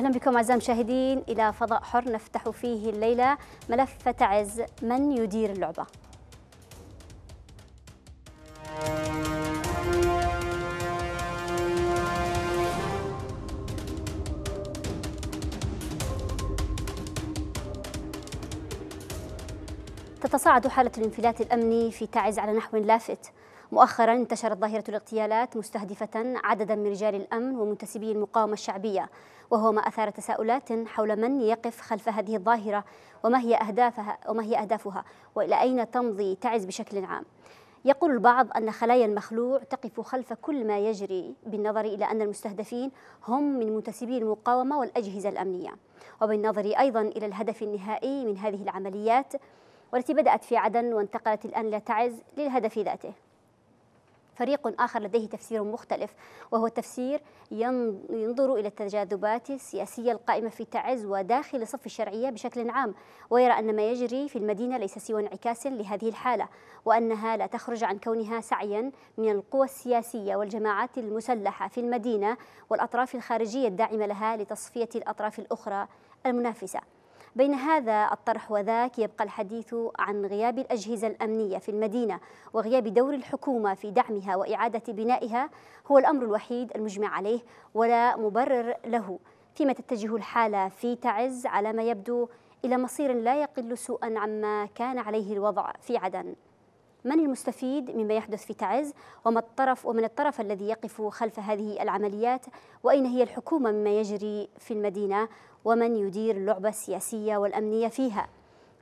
أهلا بكم أعزائي المشاهدين. إلى فضاء حر نفتح فيه الليلة ملف تعز من يدير اللعبة. تتصاعد حالة الانفلات الأمني في تعز على نحو لافت. مؤخرا انتشرت ظاهرة الاغتيالات مستهدفة عددا من رجال الأمن ومنتسبي المقاومة الشعبية. وهو ما أثار تساؤلات حول من يقف خلف هذه الظاهرة وما هي أهدافها وما هي أهدافها وإلى أين تمضي تعز بشكل عام. يقول البعض أن خلايا المخلوع تقف خلف كل ما يجري بالنظر إلى أن المستهدفين هم من منتسبي المقاومة والأجهزة الأمنية. وبالنظر أيضا إلى الهدف النهائي من هذه العمليات والتي بدأت في عدن وانتقلت الآن إلى تعز للهدف ذاته. فريق آخر لديه تفسير مختلف وهو التفسير ينظر إلى التجاذبات السياسية القائمة في تعز وداخل صف الشرعية بشكل عام ويرى أن ما يجري في المدينة ليس سوى انعكاس لهذه الحالة وأنها لا تخرج عن كونها سعيا من القوى السياسية والجماعات المسلحة في المدينة والأطراف الخارجية الداعمة لها لتصفية الأطراف الأخرى المنافسة. بين هذا الطرح وذاك يبقى الحديث عن غياب الأجهزة الأمنية في المدينة وغياب دور الحكومة في دعمها وإعادة بنائها هو الأمر الوحيد المجمع عليه ولا مبرر له. فيما تتجه الحالة في تعز على ما يبدو إلى مصير لا يقل سوءا عما كان عليه الوضع في عدن. من المستفيد مما يحدث في تعز وما الطرف ومن الطرف الذي يقف خلف هذه العمليات؟ وأين هي الحكومة مما يجري في المدينة؟ ومن يدير اللعبة السياسية والأمنية فيها؟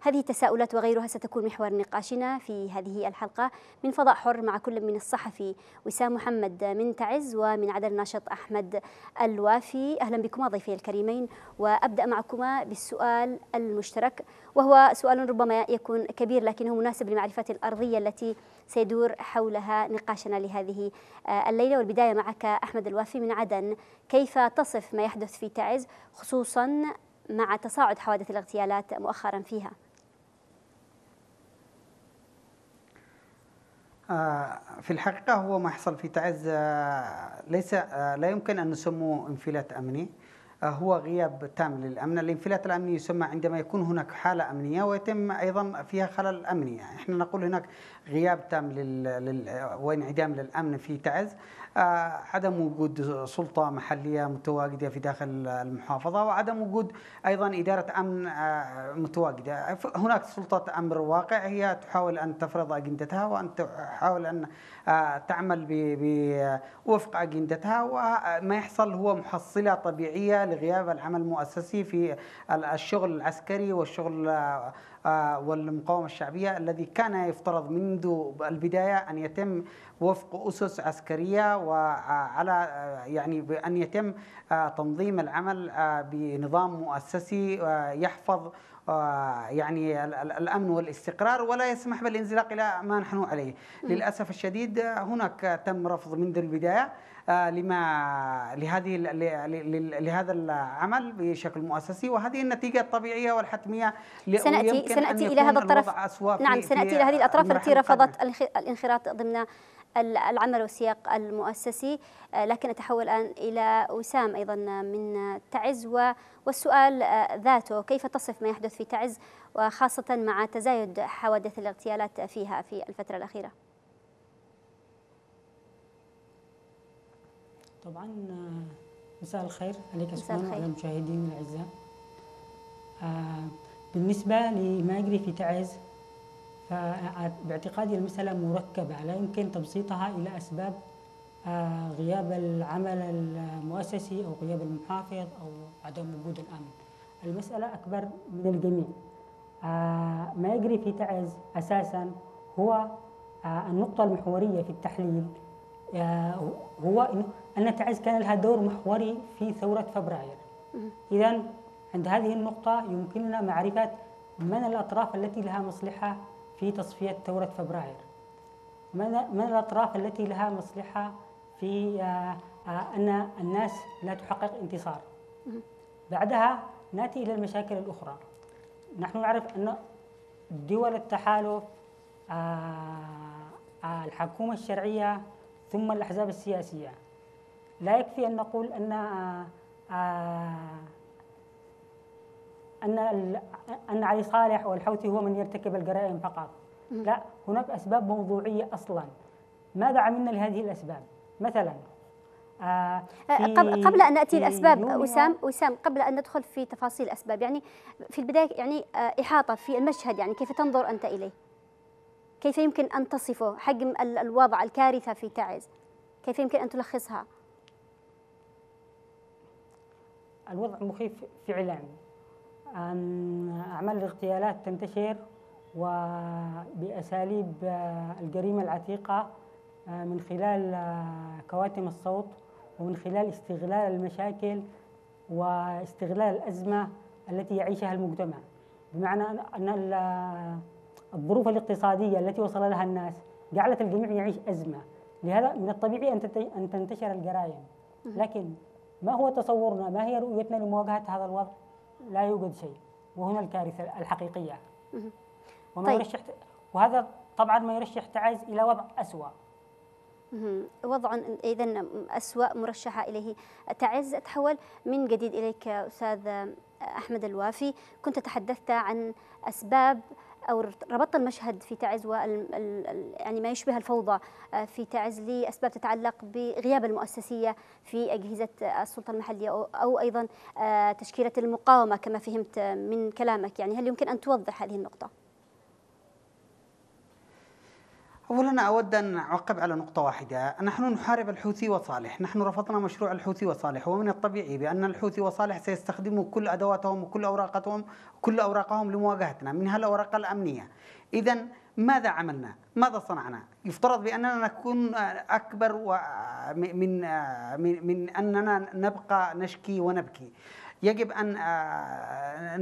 هذه التساؤلات وغيرها ستكون محور نقاشنا في هذه الحلقة. من فضاء حر مع كل من الصحفي وسام محمد من تعز ومن عدن الناشط أحمد الوافي. أهلا بكما ضيفي الكريمين وأبدأ معكما بالسؤال المشترك وهو سؤال ربما يكون كبير لكنه مناسب لمعرفة الأرضية التي سيدور حولها نقاشنا لهذه الليلة. والبداية معك أحمد الوافي من عدن. كيف تصف ما يحدث في تعز خصوصا مع تصاعد حوادث الاغتيالات مؤخرا فيها؟ في الحقيقة هو ما يحصل في تعز آه، ليس آه، لا يمكن أن نسموه انفلات أمني. هو غياب تام للأمن، الانفلات الأمني يسمى عندما يكون هناك حالة أمنية ويتم أيضا فيها خلل أمني، إحنا نقول هناك غياب تام لل... لل... وانعدام للأمن في تعز. آه، عدم وجود سلطة محلية متواجدة في داخل المحافظة وعدم وجود أيضا إدارة أمن آه، متواجدة. هناك سلطة أمر واقع هي تحاول أن تفرض أجندتها وأن تحاول أن آه، تعمل بوفق أجندتها وما يحصل هو محصلة طبيعية لغياب العمل المؤسسي في الشغل العسكري والشغل والمقاومة الشعبية الذي كان يفترض منذ البداية أن يتم وفق أسس عسكرية وعلى يعني بأن يتم تنظيم العمل بنظام مؤسسي يحفظ يعني الأمن والاستقرار ولا يسمح بالانزلاق إلى ما نحن عليه. للأسف الشديد هناك تم رفض منذ البداية لما لهذه لهذا العمل بشكل مؤسسي وهذه النتيجة الطبيعية والحتمية سناتي سنأتي إلى هذا الطرف. نعم سنأتي إلى هذه الأطراف التي رفضت الانخراط ضمن العمل والسياق المؤسسي. آه، لكن أتحول الآن إلى وسام أيضا من تعز والسؤال آه، ذاته. كيف تصف ما يحدث في تعز وخاصة مع تزايد حوادث الاغتيالات فيها في الفترة الأخيرة؟ طبعا آه، مساء الخير عليك سبحانه وعلى المشاهدين الأعزاء بالنسبة لما يجري في تعز فباعتقادي المسألة مركبة لا يمكن تبسيطها إلى أسباب آه، غياب العمل المؤسسي أو غياب المحافظ أو عدم وجود الأمن. المسألة أكبر من الجميع. آه، ما يجري في تعز أساسا هو آه، النقطة المحورية في التحليل. هو أن تعز كان لها دور محوري في ثورة فبراير. إذا عند هذه النقطة يمكننا معرفة من الأطراف التي لها مصلحة في تصفية ثورة فبراير. من الأطراف التي لها مصلحة في آه، آه، أن الناس لا تحقق انتصار. بعدها نأتي إلى المشاكل الأخرى. نحن نعرف أن دول التحالف آه، الحكومة الشرعية ثم الأحزاب السياسية. لا يكفي أن نقول أن أن أن علي صالح والحوثي هو من يرتكب الجرائم فقط لا هناك أسباب موضوعية أصلا ماذا عملنا لهذه الأسباب مثلا آه قبل أن ناتي الأسباب وسام وسام قبل أن ندخل في تفاصيل الاسباب يعني في البداية يعني آه إحاطة في المشهد يعني كيف تنظر أنت إليه؟ كيف يمكن أن تصفه حجم الوضع الكارثة في تعز؟ كيف يمكن أن تلخصها؟ الوضع مخيف فعلا أن أعمال الاغتيالات تنتشر وبأساليب الجريمة العتيقة من خلال كواتم الصوت ومن خلال استغلال المشاكل واستغلال الأزمة التي يعيشها المجتمع. بمعنى أن الظروف الاقتصادية التي وصل لها الناس جعلت الجميع يعيش أزمة. لهذا من الطبيعي أن تنتشر الجرائم. لكن ما هو تصورنا؟ ما هي رؤيتنا لمواجهة هذا الوضع؟ لا يوجد شيء وهنا الكارثة الحقيقية. وما طيب. يرشح وهذا طبعا ما يرشح تعز إلى وضع أسوأ. وضع إذا أسوأ مرشحة إليه. تعز أتحول من جديد إليك أستاذ أحمد الوافي. كنت تحدثت عن أسباب أو ربطت المشهد في تعز يعني ما يشبه الفوضى آه، في تعز لأسباب تتعلق بغياب المؤسسية في أجهزة السلطة المحلية أو أيضا آه، تشكيلة المقاومة كما فهمت من كلامك يعني هل يمكن أن توضح هذه النقطة؟ أولا أود أن أعقب على نقطة واحدة. نحن نحارب الحوثي وصالح. نحن رفضنا مشروع الحوثي وصالح. ومن الطبيعي بأن الحوثي وصالح سيستخدموا كل أدواتهم وكل أوراقهم كل أوراقهم لمواجهتنا. منها الأوراق الأمنية. إذا ماذا عملنا؟ ماذا صنعنا؟ يفترض بأننا نكون أكبر من من من أننا نبقى نشكي ونبكي. يجب أن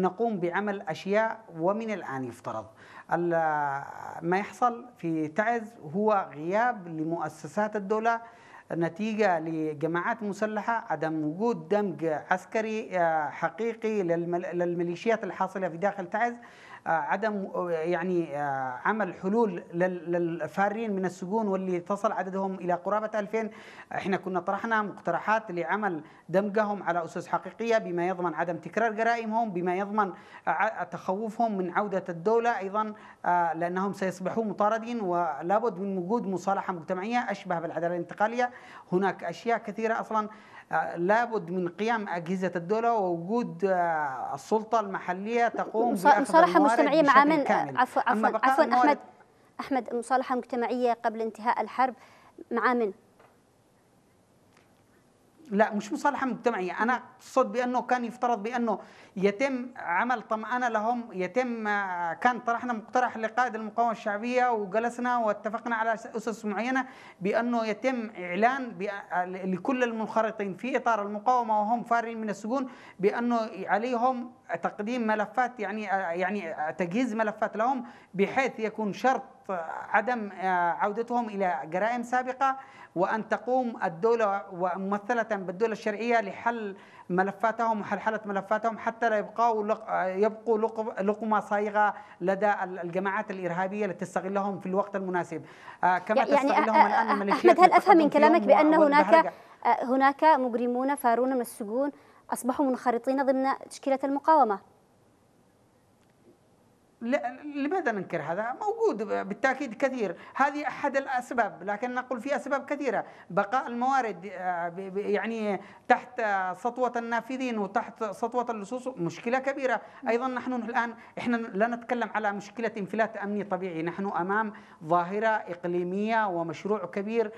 نقوم بعمل أشياء ومن الآن يفترض. ما يحصل في تعز هو غياب لمؤسسات الدولة نتيجة لجماعات مسلحة عدم وجود دمج عسكري آه، حقيقي للميليشيات الحاصلة في داخل تعز. آه، عدم آه، يعني آه، عمل حلول للفارين من السجون واللي تصل عددهم إلى قرابة 2000 إحنا كنا طرحنا مقترحات لعمل دمجهم على أسس حقيقية بما يضمن عدم تكرار جرائمهم بما يضمن تخوفهم من عودة الدولة أيضا لأنهم سيصبحون مطاردين ولابد من وجود مصالحة مجتمعية أشبه بالعدالة الانتقالية. هناك أشياء كثيرة أصلا. لابد من قيام أجهزة الدولة ووجود آه، السلطة المحلية تقوم مصالحة مجتمعية مع من عفوا عفوا عفوا أحمد أحمد مصالحة مجتمعية قبل انتهاء الحرب مع من؟ لا مش مصالحة مجتمعية. أنا أقصد بأنه كان يفترض بأنه يتم عمل طمأنة لهم يتم كان طرحنا مقترح لقائد المقاومة الشعبية وجلسنا واتفقنا على أسس معينة بأنه يتم إعلان لكل المنخرطين في إطار المقاومة وهم فارين من السجون بأنه عليهم تقديم ملفات يعني يعني تجهيز ملفات لهم بحيث يكون شرط عدم عودتهم إلى جرائم سابقة وأن تقوم الدولة وممثلة بالدولة الشرعية لحل ملفاتهم وحلحلة ملفاتهم حتى لا يبقوا يبقوا لقمة صايغة لدى الجماعات الإرهابية التي تستغلهم في الوقت المناسب. آه، كما يعني تستغلهم الآن أحمد هل أفهم من كلامك بأن هناك هناك مجرمون فارون من السجون أصبحوا منخرطين ضمن تشكيلة المقاومة. لماذا ننكر هذا؟ موجود بالتأكيد كثير، هذه أحد الأسباب، لكن نقول في أسباب كثيرة، بقاء الموارد آه، يعني تحت سطوة النافذين وتحت سطوة اللصوص مشكلة كبيرة، أيضا نحن الآن إحنا لا نتكلم على مشكلة انفلات أمني طبيعي، نحن أمام ظاهرة إقليمية ومشروع كبير.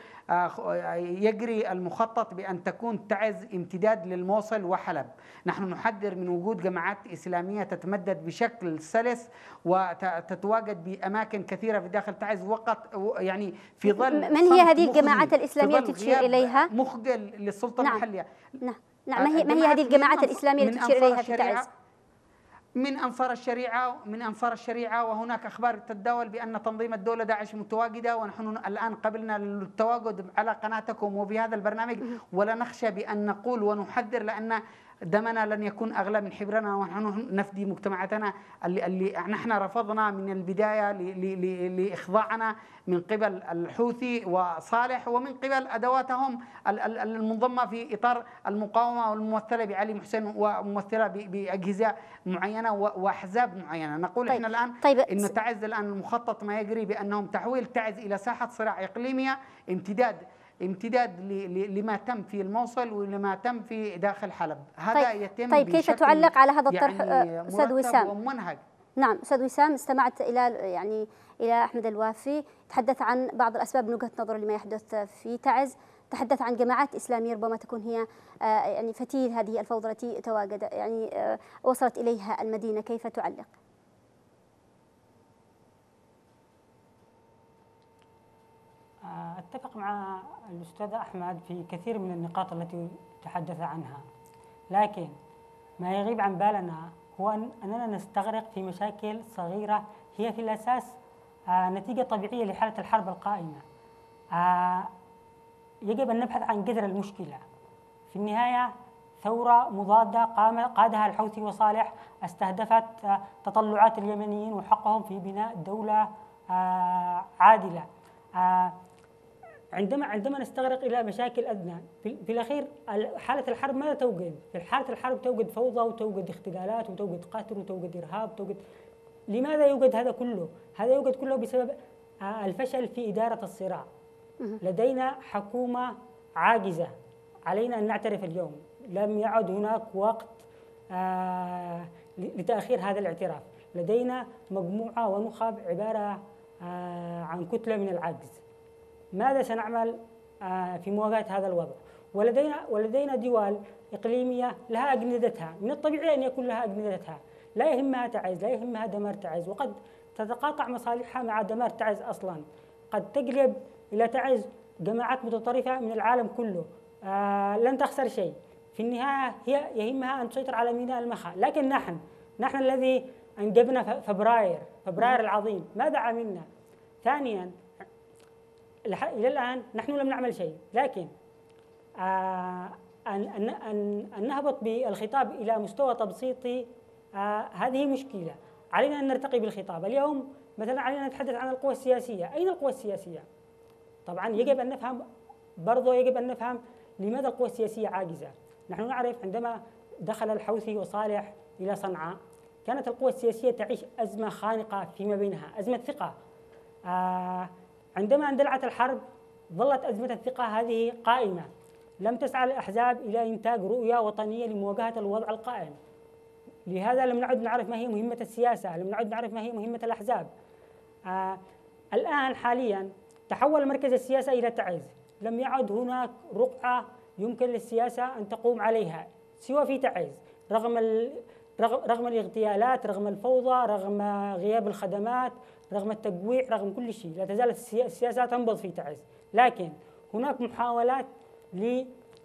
يجري المخطط بأن تكون تعز امتداد للموصل وحلب، نحن نحذر من وجود جماعات إسلامية تتمدد بشكل سلس وتتواجد بأماكن كثيرة في داخل تعز وقت يعني في ظل من هي هذه الجماعات الإسلامية التي تشير إليها؟ مخجل للسلطة نعم. المحلية نعم نعم ما هي ما هي هذه الجماعات الإسلامية التي تشير إليها في تعز؟ من انصار الشريعة من انصار الشريعة وهناك أخبار تتداول بأن تنظيم الدولة داعش متواجدة ونحن الآن قبلنا التواجد على قناتكم وفي هذا البرنامج. ولا نخشى بأن نقول ونحذر لأن دمنا لن يكون أغلى من حبرنا ونحن نفدي مجتمعاتنا. اللي, اللي نحن رفضنا من البداية لإخضاعنا من قبل الحوثي وصالح ومن قبل أدواتهم المنضمة في إطار المقاومة والممثلة بعلي محسن وممثلة بأجهزة معينة وأحزاب معينة. نقول طيب إحنا الآن طيب انه تعز الآن المخطط ما يجري بأنهم تحويل تعز إلى ساحة صراع إقليمية امتداد امتداد لما تم في الموصل ولما تم في داخل حلب. هذا طيب يتم طيب كيف تعلق على هذا الطرح يعني أستاذ وسام؟ ومنهج. نعم أستاذ وسام استمعت إلى يعني إلى أحمد الوافي. تحدث عن بعض الأسباب من وجهة نظره لما يحدث في تعز. تحدث عن جماعات إسلامية ربما تكون هي آه، يعني فتيل هذه الفوضى التي تواجد يعني آه، وصلت إليها المدينة. كيف تعلق؟ أتفق مع الأستاذ أحمد في كثير من النقاط التي تحدث عنها. لكن ما يغيب عن بالنا هو أننا نستغرق في مشاكل صغيرة هي في الأساس آه، نتيجة طبيعية لحالة الحرب القائمة. آه، يجب أن نبحث عن جذر المشكلة. في النهاية ثورة مضادة قام قادها الحوثي وصالح استهدفت آه، تطلعات اليمنيين وحقهم في بناء دولة عادلة. عندما عندما نستغرق إلى مشاكل أدنى في, في الأخير حالة الحرب ماذا توجد؟ في حالة الحرب توجد فوضى وتوجد اختلالات وتوجد قتل وتوجد إرهاب وتوجد لماذا يوجد هذا كله؟ هذا يوجد كله بسبب آه، الفشل في إدارة الصراع. لدينا حكومة عاجزة علينا أن نعترف اليوم لم يعد هناك وقت آه، لتأخير هذا الاعتراف. لدينا مجموعة ونخب عبارة آه، عن كتلة من العجز. ماذا سنعمل آه، في مواجهة هذا الوضع؟ ولدينا ولدينا دول إقليمية لها أجندتها من الطبيعي أن يكون لها أجندتها. لا يهمها تعز لا يهمها دمار تعز. وقد تتقاطع مصالحها مع دمار تعز أصلا. قد تقلب إلى تعز جماعات متطرفة من العالم كله. آه لن تخسر شيء. في النهاية هي يهمها أن تسيطر على ميناء المخا. لكن نحن نحن الذي أنجبنا فبراير فبراير العظيم. ماذا عملنا؟ ثانيا إلى الآن نحن لم نعمل شيء. لكن آه ان ان, أن نهبط بالخطاب إلى مستوى تبسيطي آه هذه مشكلة. علينا أن نرتقي بالخطاب. اليوم مثلا علينا نتحدث عن القوى السياسية. أين القوى السياسية؟ طبعا يجب أن نفهم برضو يجب أن نفهم لماذا القوى السياسية عاجزة. نحن نعرف عندما دخل الحوثي وصالح إلى صنعاء كانت القوى السياسية تعيش أزمة خانقة فيما بينها أزمة ثقة. آه عندما اندلعت الحرب ظلت أزمة الثقة هذه قائمة. لم تسعى الأحزاب إلى إنتاج رؤية وطنية لمواجهة الوضع القائم. لهذا لم نعد نعرف ما هي مهمة السياسة لم نعد نعرف ما هي مهمة الأحزاب. آه الآن حاليا تحول مركز السياسة إلى تعز. لم يعد هناك رقعة يمكن للسياسة أن تقوم عليها سوى في تعز. رغم رغم الاغتيالات رغم الفوضى رغم غياب الخدمات رغم التجويع رغم كل شيء. لا تزال السياسة تنبض في تعز. لكن هناك محاولات ل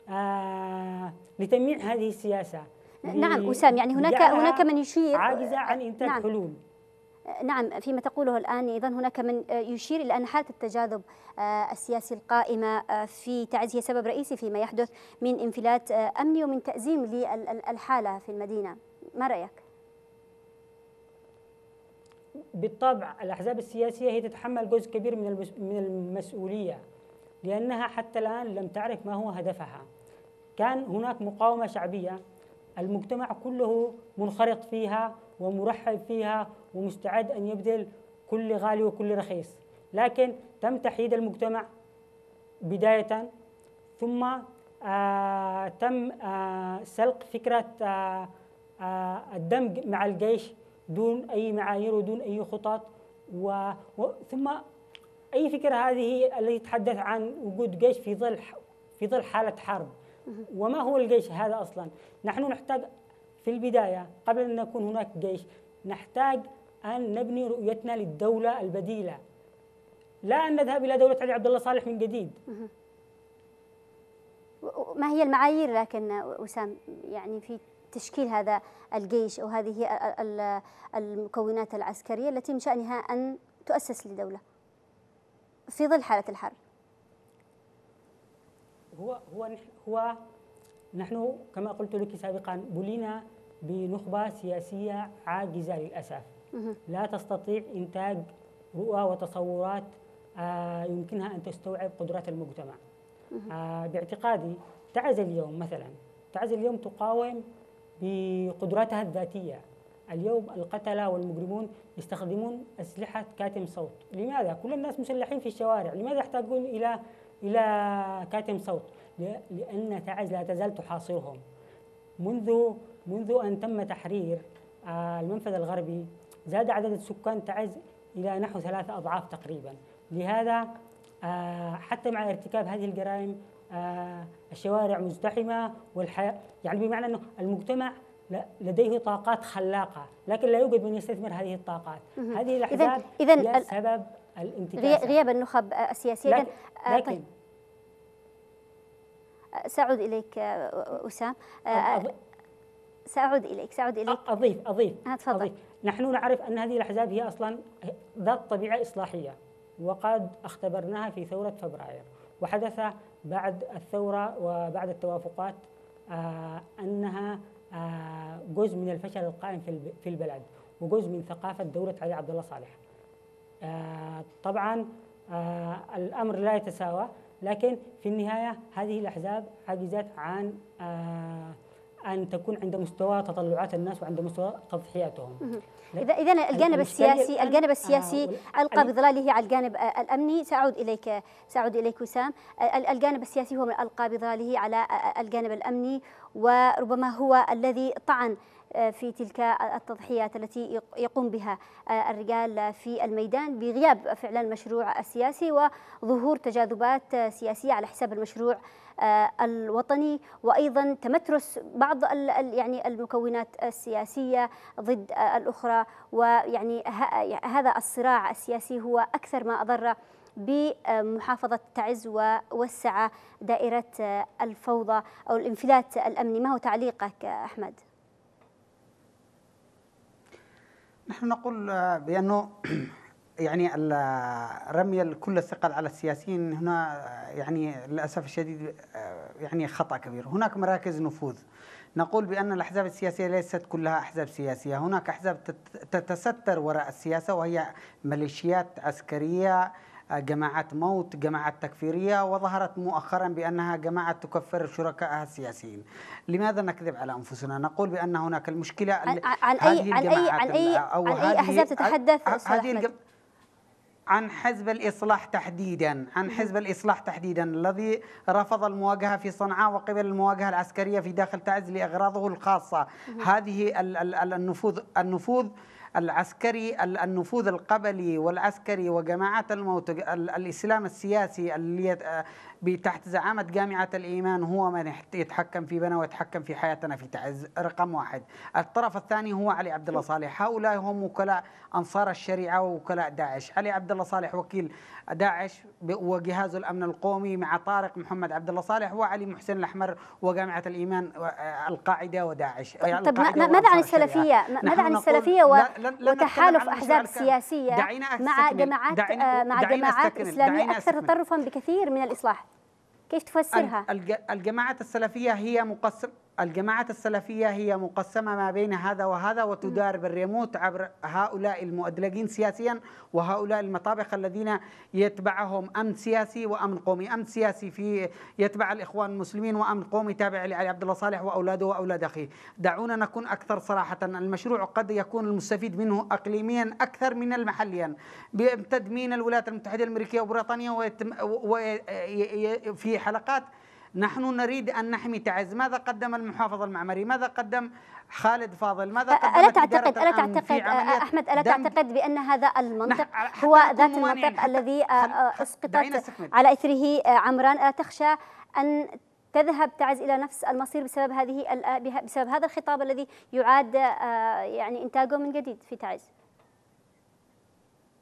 آه لتمييع هذه السياسة. نعم وسام يعني هناك هناك من يشير عاجزة عن إنتاج نعم. حلول. نعم فيما تقوله الآن أيضا هناك من يشير إلى أن حالة التجاذب آه، السياسي القائمة آه، في تعز هي سبب رئيسي فيما يحدث من انفلات آه، أمني ومن تأزيم للحالة في المدينة. ما رأيك؟ بالطبع الأحزاب السياسية هي تتحمل جزء كبير من من المسؤولية لأنها حتى الآن لم تعرف ما هو هدفها كان هناك مقاومة شعبية المجتمع كله منخرط فيها ومرحب فيها ومستعد أن يبذل كل غالي وكل رخيص لكن تم تحييد المجتمع بداية ثم آه تم آه سلق فكرة آه آه الدمج مع الجيش دون أي معايير ودون أي خطط. و... و... ثم أي فكرة هذه التي تتحدث عن وجود جيش في ظل في ظل حالة حرب؟ وما هو الجيش هذا أصلا؟ نحن نحتاج في البداية قبل أن يكون هناك جيش نحتاج أن نبني رؤيتنا للدولة البديلة. لا أن نذهب إلى دولة علي عبد الله صالح من جديد. ما هي المعايير لكن وسام يعني في تشكيل هذا الجيش أو هذه المكونات العسكرية التي من شأنها أن تؤسس لدولة في ظل حالة الحرب. هو هو هو نحن كما قلت لك سابقا بلينا بنخبة سياسية عاجزة للأسف. لا تستطيع إنتاج رؤى وتصورات آه، يمكنها أن تستوعب قدرات المجتمع. آه، باعتقادي تعز اليوم مثلا تعز اليوم تقاوم بقدراتها الذاتية. اليوم القتلة والمجرمون يستخدمون أسلحة كاتم صوت. لماذا؟ كل الناس مسلحين في الشوارع. لماذا يحتاجون إلى إلى كاتم صوت؟ لأن تعز لا تزال تحاصرهم. منذ منذ أن تم تحرير آه، المنفذ الغربي زاد عدد السكان تعز إلى نحو ثلاثة أضعاف تقريبا. لهذا آه، حتى مع ارتكاب هذه الجرائم الشوارع مزدحمة والحياة يعني بمعنى أنه المجتمع لديه طاقات خلاقة لكن لا يوجد من يستثمر هذه الطاقات. هذه الأحزاب إذن هي سبب الانتكاسة. غياب النخب السياسية. لكن, لكن طيب. سأعود إليك أسام سأعود إليك سأعود إليك. أضيف أضيف تفضل. أضيف. نحن نعرف أن هذه الأحزاب هي أصلا ذات طبيعة إصلاحية وقد اختبرناها في ثورة فبراير وحدث بعد الثورة وبعد التوافقات آه أنها آه جزء من الفشل القائم في البلد وجزء من ثقافة دولة علي عبد الله صالح. آه طبعا الأمر لا يتساوى لكن في النهاية هذه الأحزاب عجزت عن أن تكون عند مستوى تطلعات الناس وعند مستوى تضحياتهم. اذا اذا الجانب السياسي الجانب السياسي آه القى بظلاله على الجانب الأمني. سأعود اليك سأعود إليك وسام. الجانب السياسي هو من القى بظلاله على الجانب الأمني وربما هو الذي طعن في تلك التضحيات التي يقوم بها الرجال في الميدان بغياب فعلا المشروع السياسي وظهور تجاذبات سياسية على حساب المشروع آه، الوطني وأيضا تمترس بعض يعني المكونات السياسية ضد الأخرى ويعني هذا الصراع السياسي هو أكثر ما أضر بمحافظة تعز ووسع دائرة الفوضى أو الانفلات الأمني ما هو تعليقك أحمد؟ نحن نقول بأنه يعني رمي كل الثقل على السياسيين هنا يعني للأسف الشديد يعني خطأ كبير، هناك مراكز نفوذ. نقول بأن الأحزاب السياسية ليست كلها أحزاب سياسية، هناك أحزاب تتستر وراء السياسة وهي ميليشيات عسكرية جماعات موت جماعات تكفيرية وظهرت مؤخرا بأنها جماعات تكفر شركائها السياسيين. لماذا نكذب على أنفسنا؟ نقول بأن هناك المشكلة عن, عن أي عن أي عن أي, أو عن أي أحزاب تتحدث؟ هذه عن حزب الإصلاح تحديدا عن حزب الإصلاح تحديدا الذي رفض المواجهة في صنعاء وقبل المواجهة العسكرية في داخل تعز لأغراضه الخاصة. هذه النفوذ النفوذ العسكري النفوذ القبلي والعسكري وجماعات الموت الإسلام السياسي تحت زعامة جامعة الإيمان هو من يتحكم في بنا ويتحكم في حياتنا في تعز رقم واحد الطرف الثاني هو علي عبد الله صالح هؤلاء هم وكلاء أنصار الشريعة ووكلاء داعش علي عبد الله صالح وكيل داعش وجهاز الأمن القومي مع طارق محمد عبد الله صالح وعلي محسن الأحمر وجامعة الإيمان القاعدة وداعش طب ماذا عن السلفية ماذا عن السلفية وتحالف أحزاب سياسية مع جماعات مع جماعات إسلامية أكثر تطرفا بكثير من الإصلاح كيف تفسرها؟ الجماعات السلفية هي مقسم الجماعات السلفية هي مقسمة ما بين هذا وهذا وتدار بالريموت عبر هؤلاء المؤدلجين سياسيا وهؤلاء المطابق الذين يتبعهم أمن سياسي وأمن قومي. أمن سياسي في يتبع الإخوان المسلمين وأمن قومي تابع لعلي عبد الله صالح وأولاده وأولاد أخيه. دعونا نكون أكثر صراحة. المشروع قد يكون المستفيد منه أقليميا أكثر من المحليا. بتدمين الولايات المتحدة الأمريكية وبريطانيا وفي حلقات نحن نريد أن نحمي تعز. ماذا قدم المحافظ المعمري؟ ماذا قدم خالد فاضل؟ ماذا قدم ألا تعتقد ألا تعتقد أحمد ألا تعتقد بأن هذا المنطق هو ذات المنطق الذي أسقطت على إثره عمران. ألا تخشى أن تذهب تعز إلى نفس المصير بسبب هذه بسبب هذا الخطاب الذي يعاد يعني إنتاجه من جديد في تعز.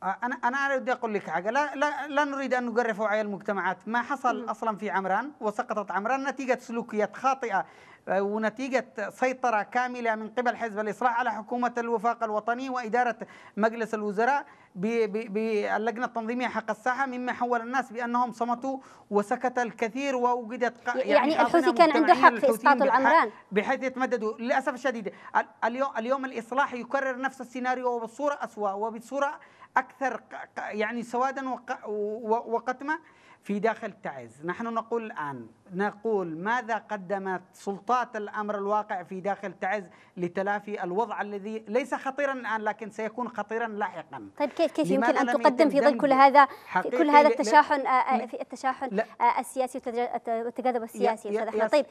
أنا أنا أريد أقول لك حاجة. لا لا, لا نريد أن نقرف وعي المجتمعات. ما حصل أصلا في عمران وسقطت عمران نتيجة سلوكيات خاطئة آه، ونتيجة سيطرة كاملة من قبل حزب الإصلاح على حكومة الوفاق الوطني وإدارة مجلس الوزراء باللجنة التنظيمية حق الساحة مما حول الناس بأنهم صمتوا وسكت الكثير ووجدت يعني, يعني الحوثي كان عنده حق في إسقاط العمران بحيث يتمددوا. للأسف الشديد اليوم اليوم الإصلاح يكرر نفس السيناريو وبصورة أسوأ وبصورة أكثر يعني سوادا وقتمة في داخل تعز نحن نقول الآن نقول ماذا قدمت سلطات الأمر الواقع في داخل تعز لتلافي الوضع الذي ليس خطيرا الآن لكن سيكون خطيرا لاحقا؟ طيب كيف كيف يمكن أن تقدم في ظل كل هذا كل هذا التشاحن آه، آه، في التشاحن آه، السياسي والتجاذب السياسي طيب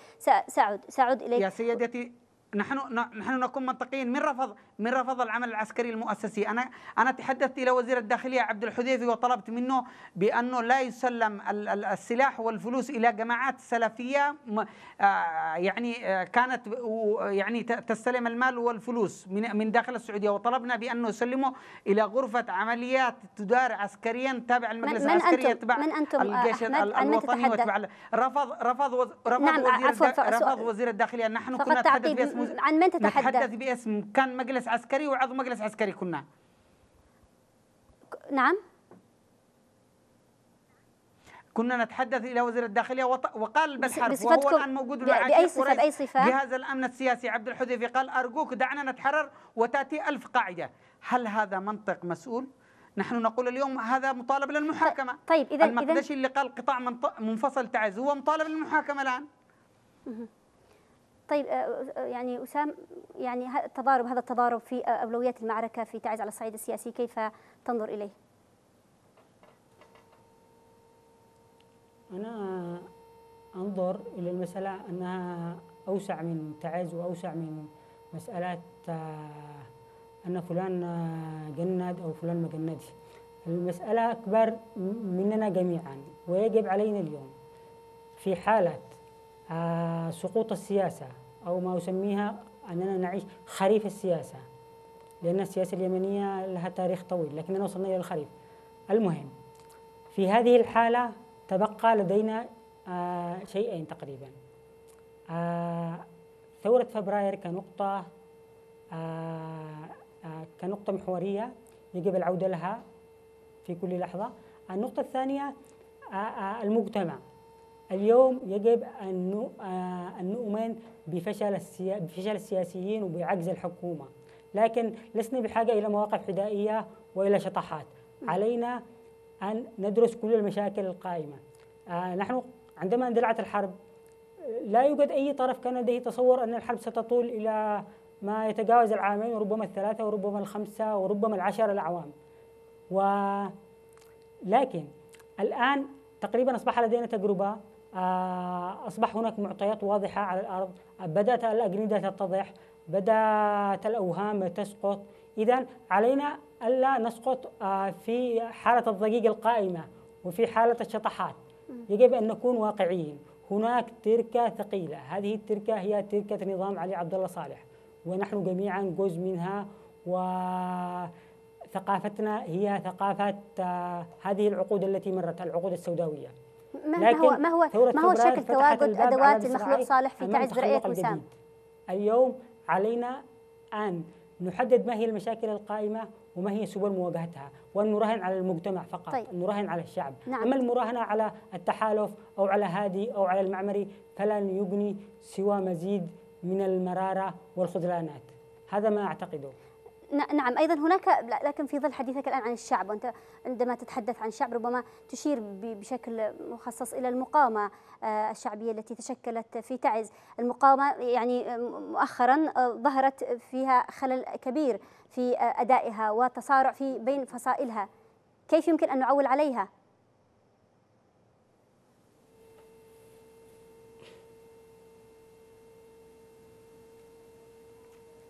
سأعود سأعود إليك. يا سيدتي نحن نحن نكون منطقيين. من رفض من رفض العمل العسكري المؤسسي؟ أنا أنا تحدثت إلى وزير الداخلية عبد الحذيفي وطلبت منه بأنه لا يسلم السلاح والفلوس إلى جماعات سلفية آه، يعني آه، كانت يعني تستلم المال والفلوس من من داخل السعودية. وطلبنا بأنه يسلمه إلى غرفة عمليات تدار عسكريا تابع المجلس العسكري يتبع من أنتم؟ الجيش الوطني وتبع رفض رفض رفض نعم وزير رفض وزير الداخلية. نحن كنا نتحدث عن من تتحدث؟ نتحدث باسم كان مجلس عسكري وعضو مجلس عسكري كنا. نعم. كنا نتحدث إلى وزير الداخلية وقال بالحرف وهو الان موجود بأي صفة بأي صفة؟ جهاز الأمن السياسي عبد الحذيفي قال أرجوك دعنا نتحرر وتأتي ألف قاعدة. هل هذا منطق مسؤول؟ نحن نقول اليوم هذا مطالب للمحاكمة. طيب اذا المقدشي اللي قال قطاع منفصل تعز هو مطالب للمحاكمة الآن. طيب آه، آه، يعني أسام يعني التضارب هذا التضارب في آه، أولويات المعركة في تعز على الصعيد السياسي كيف تنظر إليه؟ أنا أنظر إلى المسألة أنها أوسع من تعز وأوسع من مسألة أن فلان جند أو فلان ما جندش المسألة أكبر مننا جميعا ويجب علينا اليوم في حالة سقوط السياسة أو ما أسميها أننا نعيش خريف السياسة لأن السياسة اليمنية لها تاريخ طويل لكننا وصلنا إلى الخريف. المهم في هذه الحالة تبقى لدينا آه شيئين تقريبا. آه ثورة فبراير كنقطة آه آه كنقطة محورية يجب العودة لها في كل لحظة. النقطة الثانية آه آه المجتمع. اليوم يجب أن آه، أن نؤمن بفشل بفشل السياسيين وبعجز الحكومة. لكن لسنا بحاجة إلى مواقف حدائية وإلى شطحات. علينا أن ندرس كل المشاكل القائمة. آه نحن عندما اندلعت الحرب لا يوجد أي طرف كان لديه تصور أن الحرب ستطول إلى ما يتجاوز العامين وربما الثلاثة وربما الخمسة وربما العشر الأعوام ولكن الآن تقريبا أصبح لدينا تجربة أصبح هناك معطيات واضحة على الأرض. بدأت الأجندة تتضح بدأت الأوهام تسقط. إذا علينا ألا نسقط آه، في حالة الضجيج القائمة وفي حالة الشطحات. يجب أن نكون واقعيين. هناك تركة ثقيلة. هذه التركة هي تركة نظام علي عبد الله صالح. ونحن جميعا جزء منها وثقافتنا هي ثقافة آه، هذه العقود التي مرت العقود السوداوية. ما هو ما هو ما هو شكل تواجد أدوات المخلوق صالح في تعز برؤيه وسام؟ اليوم علينا أن نحدد ما هي المشاكل القائمة وما هي سبل مواجهتها وأن نراهن على المجتمع فقط طيب. نراهن على الشعب نعم. أما المراهنة على التحالف أو على هادي أو على المعمري فلن يغني سوى مزيد من المرارة والخذلانات هذا ما أعتقده نعم أيضا هناك لكن في ظل حديثك الآن عن الشعب وأنت عندما تتحدث عن الشعب ربما تشير بشكل مخصص إلى المقاومة آه، الشعبية التي تشكلت في تعز، المقاومة يعني مؤخرا آه، ظهرت فيها خلل كبير في آه، أدائها وتصارع في بين فصائلها. كيف يمكن أن نعول عليها؟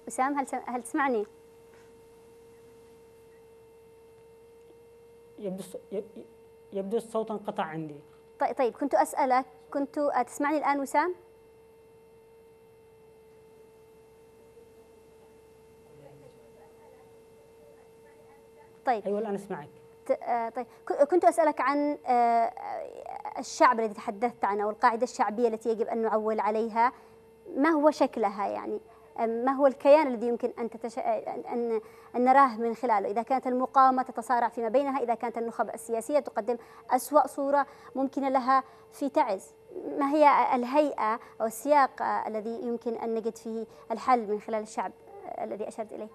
وسام هل هل تسمعني؟ يبدو يبدو الصوت انقطع عندي. طيب طيب كنت أسألك كنت تسمعني الآن وسام؟ طيب. أيوه الآن أسمعك. طيب. كنت أسألك عن الشعب الذي تحدثت عنه أو القاعدة الشعبية التي يجب أن نعول عليها. ما هو شكلها يعني؟ ما هو الكيان الذي يمكن أن تتش... أن نراه من خلاله؟ إذا كانت المقاومة تتصارع فيما بينها إذا كانت النخب السياسية تقدم أسوأ صورة ممكنة لها في تعز. ما هي الهيئة أو السياق الذي يمكن أن نجد فيه الحل من خلال الشعب الذي أشرت إليه؟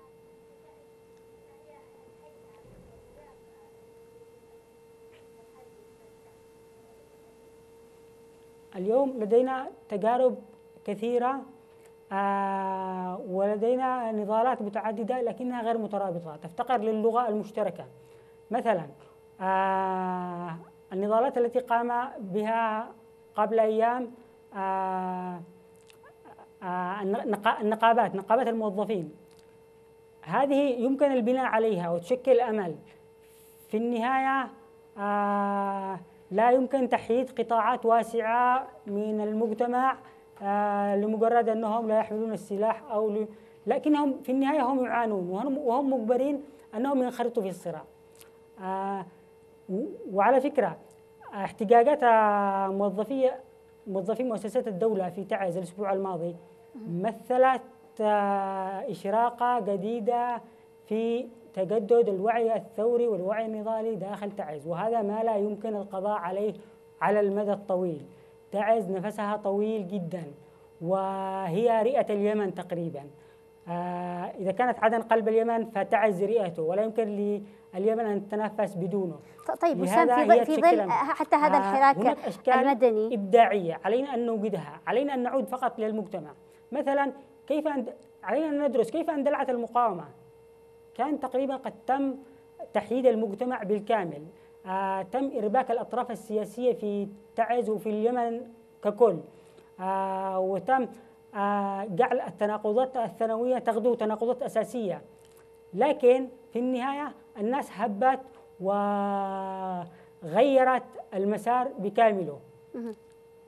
اليوم لدينا تجارب كثيرة آه ولدينا نضالات متعددة لكنها غير مترابطة تفتقر للغة المشتركة. مثلا آه النضالات التي قام بها قبل أيام آه النقابات نقابات الموظفين. هذه يمكن البناء عليها وتشكل أمل. في النهاية لا يمكن تحييد قطاعات واسعة من المجتمع لمجرد أنهم لا يحملون السلاح أو ل... لكنهم في النهاية هم يعانون وهم, وهم مجبرين أنهم ينخرطوا في الصراع. آه وعلى فكرة احتجاجات موظفي موظفي مؤسسات الدولة في تعز الأسبوع الماضي مثلت آه إشراقة جديدة في تجدد الوعي الثوري والوعي النضالي داخل تعز وهذا ما لا يمكن القضاء عليه على المدى الطويل. تعز نفسها طويل جدا وهي رئة اليمن تقريبا. آه إذا كانت عدن قلب اليمن فتعز رئته ولا يمكن لليمن أن تتنفس بدونه. طيب وسام في ظل في ظل حتى هذا الحراك هناك أشكال المدني. إبداعية. علينا أن نوجدها. علينا أن نعود فقط للمجتمع. مثلا كيف أن علينا أن ندرس كيف اندلعت المقاومة. كان تقريبا قد تم تحييد المجتمع بالكامل. آه تم إرباك الأطراف السياسية في تعز وفي اليمن ككل. آه وتم آه جعل التناقضات الثانوية تغدو تناقضات أساسية. لكن في النهاية الناس هبت وغيرت المسار بكامله.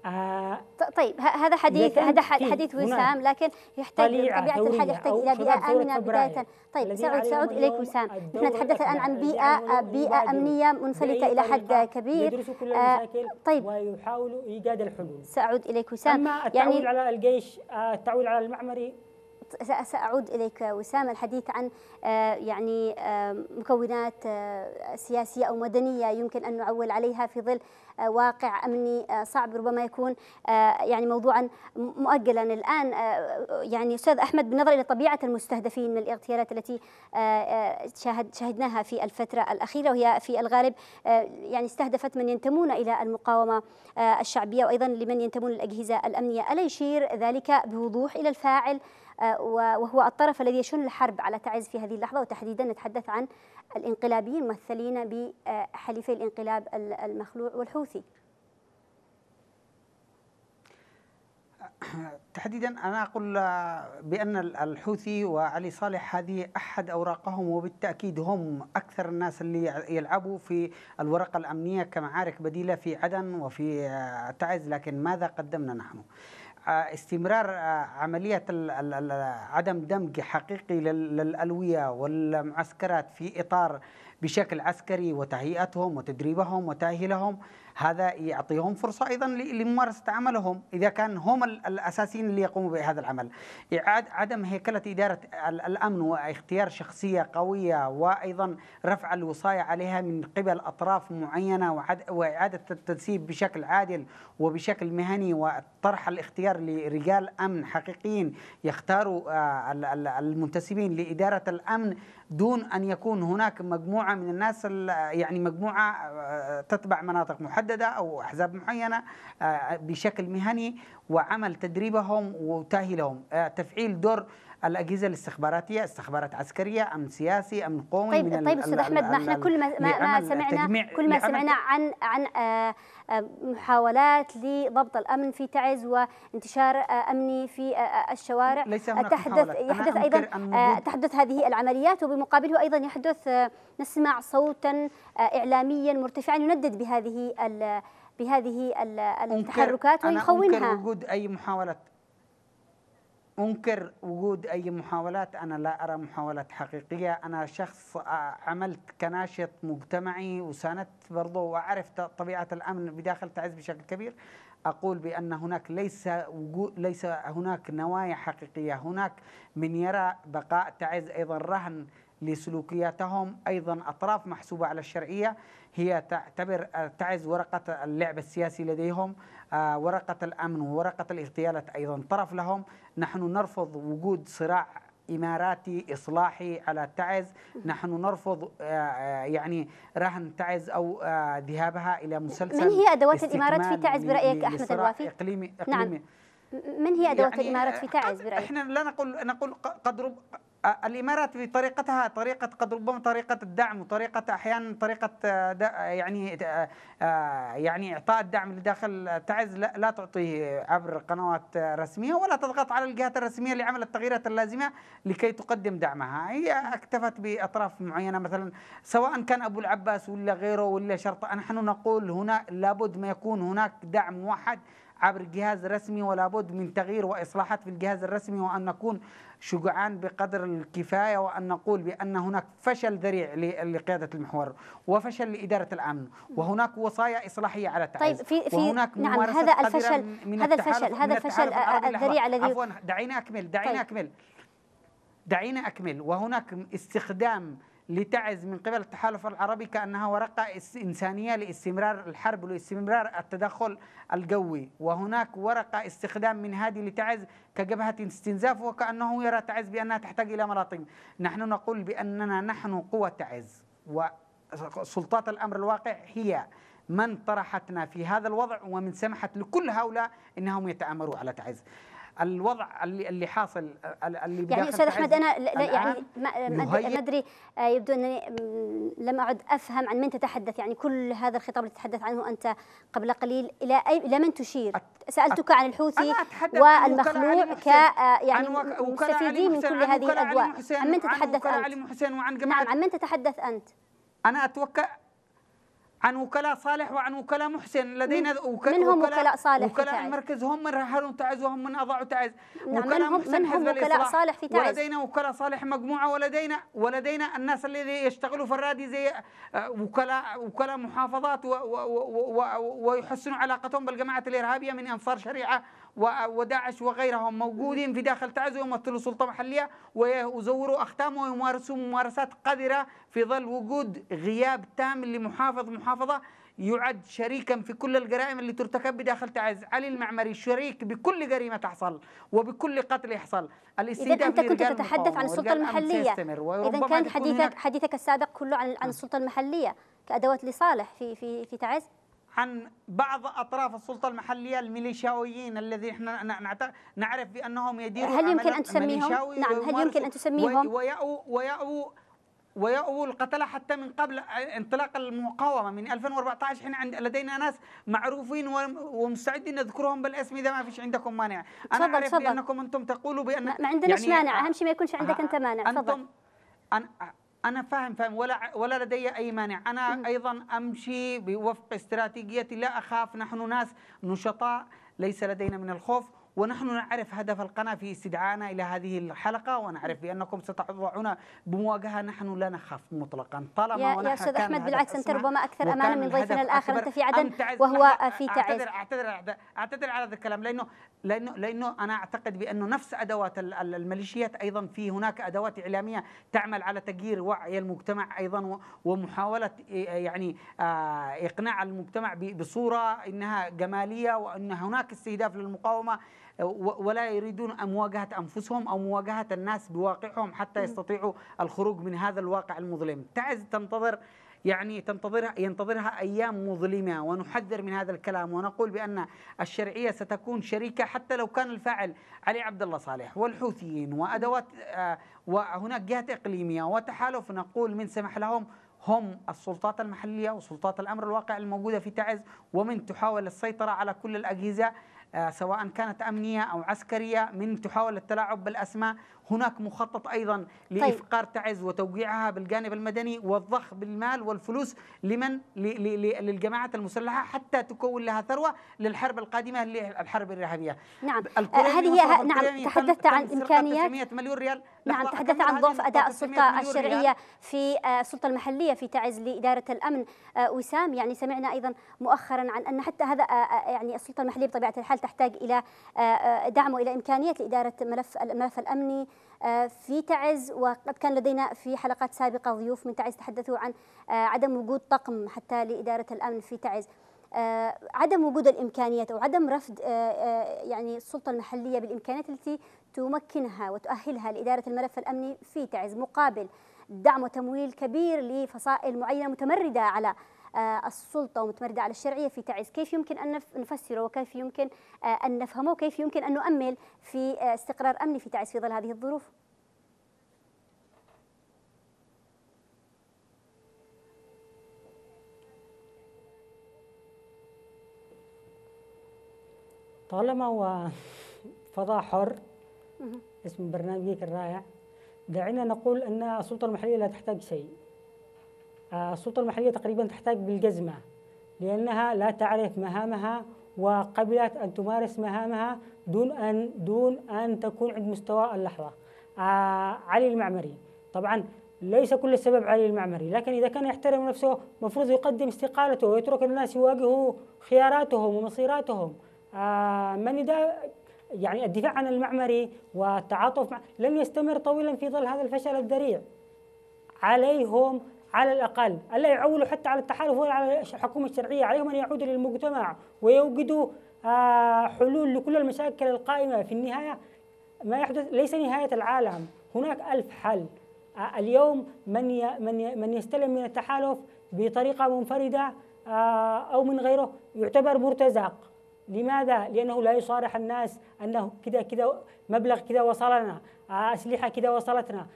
آه طيب هذا حديث هذا حديث وسام لكن يحتاج بطبيعه الحال يحتاج إلى بيئة امنه بداية. طيب سعود سعود اليك وسام نحن نتحدث الآن عن بيئه بيئة أمنية منفلته إلى حد كبير. آه طيب. ويحاولوا إيجاد الحلول. سأعود اليك وسام أما التعويل يعني على الجيش آه التعويل على المعمري؟ سأعود إليك وسام الحديث عن يعني مكونات سياسية أو مدنية يمكن أن نعول عليها في ظل واقع أمني صعب ربما يكون يعني موضوعا مؤجلا الآن. يعني أستاذ أحمد بالنظر إلى طبيعة المستهدفين من الاغتيالات التي شاهد شاهدناها في الفترة الأخيرة وهي في الغالب يعني استهدفت من ينتمون إلى المقاومة الشعبية وأيضا لمن ينتمون للأجهزة الأمنية. ألا يشير ذلك بوضوح إلى الفاعل وهو الطرف الذي يشن الحرب على تعز في هذه اللحظة وتحديدا نتحدث عن الانقلابيين ممثلين بحليفي الانقلاب المخلوع والحوثي تحديدا أنا أقول بأن الحوثي وعلي صالح هذه أحد أوراقهم وبالتأكيد هم أكثر الناس اللي يلعبوا في الورقة الأمنية كمعارك بديلة في عدن وفي تعز لكن ماذا قدمنا نحن؟ استمرار عملية عدم دمج حقيقي للألوية والمعسكرات في إطار بشكل عسكري وتهيئتهم وتدريبهم وتأهيلهم. هذا يعطيهم فرصة أيضا لممارسة عملهم إذا كان هم الأساسيين اللي يقوموا بهذا العمل. عدم هيكلة إدارة الأمن واختيار شخصية قوية وأيضا رفع الوصاية عليها من قبل أطراف معينة وإعادة التنسيب بشكل عادل وبشكل مهني وطرح الاختيار لرجال أمن حقيقيين يختاروا المنتسبين لإدارة الأمن. دون أن يكون هناك مجموعة من الناس يعني مجموعة تتبع مناطق محددة أو أحزاب معينة بشكل مهني وعمل تدريبهم وتأهيلهم. تفعيل دور الأجهزة الاستخباراتية استخبارات عسكرية أمن سياسي أمن قومي طيب من طيب أستاذ أحمد ما إحنا كل ما, ما سمعنا كل ما سمعنا عن عن محاولات لضبط الأمن في تعز وانتشار أمني في الشوارع. ليس هناك تحدث يحدث أيضا تحدث هذه العمليات وبمقابله أيضا يحدث نسمع صوتا اعلاميا مرتفعا يندد بهذه بهذه التحركات ويخونها. أنا وجود أي محاولة أنكر وجود أي محاولات. أنا لا أرى محاولات حقيقية. أنا شخص عملت كناشط مجتمعي وساندت برضه وأعرف طبيعة الأمن بداخل تعز بشكل كبير. أقول بأن هناك ليس وجود ليس هناك نوايا حقيقية. هناك من يرى بقاء تعز أيضا رهن لسلوكياتهم أيضا أطراف محسوبة على الشرعية. هي تعتبر تعز ورقة اللعب السياسي لديهم. آه، ورقة الأمن وورقة الاغتيالات أيضا. طرف لهم نحن نرفض وجود صراع إماراتي إصلاحي على تعز نحن نرفض آه، آه، يعني رهن تعز أو ذهابها إلى مسلسل من هي أدوات الإمارات في تعز برأيك أحمد الوافي؟ اقليمي إقليمي. نعم من هي أدوات يعني الإمارات في تعز برأيك؟ إحنا لا نقول نقول قد رب الإمارات بطريقتها طريقة قد ربما طريقة الدعم وطريقه أحيانا طريقة يعني يعني إعطاء الدعم لداخل تعز لا تعطيه عبر قنوات رسمية ولا تضغط على الجهات الرسمية لعمل التغييرات اللازمة لكي تقدم دعمها. هي اكتفت بأطراف معينة مثلا سواء كان أبو العباس ولا غيره ولا شرطة نحن نقول هنا لابد ما يكون هناك دعم موحد عبر جهاز رسمي ولا بد من تغيير وإصلاحات في الجهاز الرسمي وأن نكون شجعان بقدر الكفاية وأن نقول بأن هناك فشل ذريع لقيادة المحور وفشل لإدارة الأمن وهناك وصايا إصلاحية على تعز طيب في, في وهناك نعم هذا الفشل من هذا الفشل هذا الفشل الذريع الذي عفوا دعينا أكمل دعينا طيب. أكمل. دعينا أكمل. وهناك استخدام لتعز من قبل التحالف العربي كأنها ورقة إنسانية لاستمرار الحرب ولاستمرار التدخل القوي وهناك ورقة استخدام من هذه لتعز كجبهة استنزاف وكأنه يرى تعز بأنها تحتاج إلى ملاطم نحن نقول بأننا نحن قوة تعز وسلطات الأمر الواقع هي من طرحتنا في هذا الوضع ومن سمحت لكل هؤلاء إنهم يتأمروا على تعز. الوضع اللي اللي حاصل اللي يعني أستاذ أحمد أنا لا يعني ما ادري آه، يبدو أنني لم أعد أفهم عن من تتحدث يعني كل هذا الخطاب اللي تتحدث عنه أنت قبل قليل إلى اي إلى من تشير؟ سألتك عن الحوثي والمخلوع ك آه، يعني مستفيدين من كل هذه الأجواء عن من تتحدث أنت؟ نعم عن من تتحدث أنت؟ أنا أتوقع عن وكلاء صالح وعن وكلاء محسن. لدينا وكلاء من هم وكلاء صالح وكلاء المركز هم من رحلوا تعز وهم من أضاعوا تعز. نعم وكلاء من هم, من هم وكلاء صالح في تعز. ولدينا وكلاء صالح مجموعة. ولدينا ولدينا الناس اللي يشتغلوا في الرادي زي آه، وكلاء وكلاء محافظات ويحسنوا علاقتهم بالجماعات الإرهابية من أنصار شريعة وداعش وغيرهم موجودين في داخل تعز ويمثلوا سلطة محلية ويزوروا أختام ويمارسوا ممارسات قذرة في ظل وجود غياب تام لمحافظ محافظة يعد شريكا في كل الجرائم اللي ترتكب بداخل تعز. علي المعمري شريك بكل جريمة تحصل وبكل قتل يحصل. إذا انت كنت تتحدث عن السلطة المحلية. إذا كان حديثك حديثك السابق كله عن عن السلطة المحلية كأدوات لصالح في في في تعز. عن بعض أطراف السلطة المحلية الميليشياويين الذي إحنا نعرف بأنهم يديروا هل يمكن أن تسميهم؟ نعم هل يمكن أن تسميهم؟ ويأووا ويأووا ويأووا القتلة حتى من قبل انطلاق المقاومة من 2014 إحنا عند لدينا ناس معروفين ومستعدين نذكرهم بالاسم إذا ما فيش عندكم مانع. أنا أعرف فضل. بأنكم أنتم تقولوا بأن ما عندناش يعني مانع؟ أهم شيء ما يكونش عندك أنت مانع. تفضل. أن أنا فاهم فاهم. ولا ولا لدي أي مانع. أنا أيضا أمشي بوفق استراتيجيتي لا أخاف. نحن ناس نشطاء ليس لدينا من الخوف. ونحن نعرف هدف القناة في استدعائنا إلى هذه الحلقة ونعرف بأنكم ستضعون بمواجهة نحن لا نخاف مطلقا. طالما يا, يا أستاذ أحمد بالعكس أنت ربما أكثر أمانا من ضيفنا الآخر أنت في عدن وهو في تعز. أعتذر, أعتذر, أعتذر على هذا الكلام لأنه لأنه لأنه أنا أعتقد بأنه نفس أدوات الميليشيات أيضا في هناك أدوات إعلامية تعمل على تغيير وعي المجتمع أيضا ومحاولة يعني آه، إقناع المجتمع بصورة إنها جمالية وأن هناك استهداف للمقاومة. ولا يريدون مواجهة أنفسهم أو مواجهة الناس بواقعهم حتى يستطيعوا الخروج من هذا الواقع المظلم. تعز تنتظر يعني تنتظرها ينتظرها أيام مظلمة ونحذر من هذا الكلام ونقول بأن الشرعية ستكون شريكة حتى لو كان الفاعل علي عبد الله صالح والحوثيين وأدوات آه، وهناك جهات إقليمية وتحالف نقول من سمح لهم هم السلطات المحلية وسلطات الأمر الواقع الموجودة في تعز ومن تحاول السيطرة على كل الأجهزة سواء كانت أمنية أو عسكرية من تحاول التلاعب بالأسماء هناك مخطط أيضا طيب. لإفقار تعز وتوقيعها بالجانب المدني والضخ بالمال والفلوس لمن؟ للجماعات المسلحة حتى تكون لها ثروة للحرب القادمة اللي هي الحرب الارهابيه نعم هذه هي نعم تحدثت عن امكانيات مليون ريال. نعم تحدثت عن ضعف أداء السلطة الشرعية في السلطة المحلية في تعز لإدارة الأمن وسام. يعني سمعنا أيضا مؤخرا عن أن حتى هذا يعني السلطة المحلية بطبيعة الحال تحتاج إلى دعم وإلى امكانيات لإدارة ملف الملف الأمني. في تعز وقد كان لدينا في حلقات سابقة ضيوف من تعز تحدثوا عن عدم وجود طقم حتى لإدارة الأمن في تعز. عدم وجود الإمكانيات أو عدم رفض يعني السلطة المحلية بالإمكانيات التي تمكنها وتؤهلها لإدارة الملف الأمني في تعز مقابل دعم وتمويل كبير لفصائل معينة متمردة على آه، السلطة ومتمردة على الشرعية في تعز كيف يمكن أن نفسره وكيف يمكن آه، أن نفهمه وكيف يمكن أن نؤمل في آه، استقرار أمني في تعز في ظل هذه الظروف؟ طالما هو فضاء حر اسم برنامجك الرائع دعينا نقول أن السلطة المحلية لا تحتاج شيء. السلطة المحلية تقريبا تحتاج بالجزمة لأنها لا تعرف مهامها وقبلت أن تمارس مهامها دون أن دون أن تكون عند مستوى اللحظة. آه علي المعمري. طبعا ليس كل السبب علي المعمري لكن إذا كان يحترم نفسه مفروض يقدم استقالته ويترك الناس يواجهوا خياراتهم ومصيراتهم. آه من إذا يعني الدفاع عن المعمري والتعاطف مع لن يستمر طويلا في ظل هذا الفشل الذريع. عليهم على الأقل ألا يعولوا حتى على التحالف ولا على الحكومة الشرعية عليهم أن يعودوا للمجتمع ويوجدوا آه، حلول لكل المشاكل القائمة. في النهاية ما يحدث ليس نهاية العالم. هناك ألف حل. آه، اليوم من من من يستلم من التحالف بطريقة منفردة آه، أو من غيره يعتبر مرتزق. لماذا؟ لأنه لا يصارح الناس أنه كذا كذا مبلغ كذا وصلنا أسلحة كذا وصلتنا.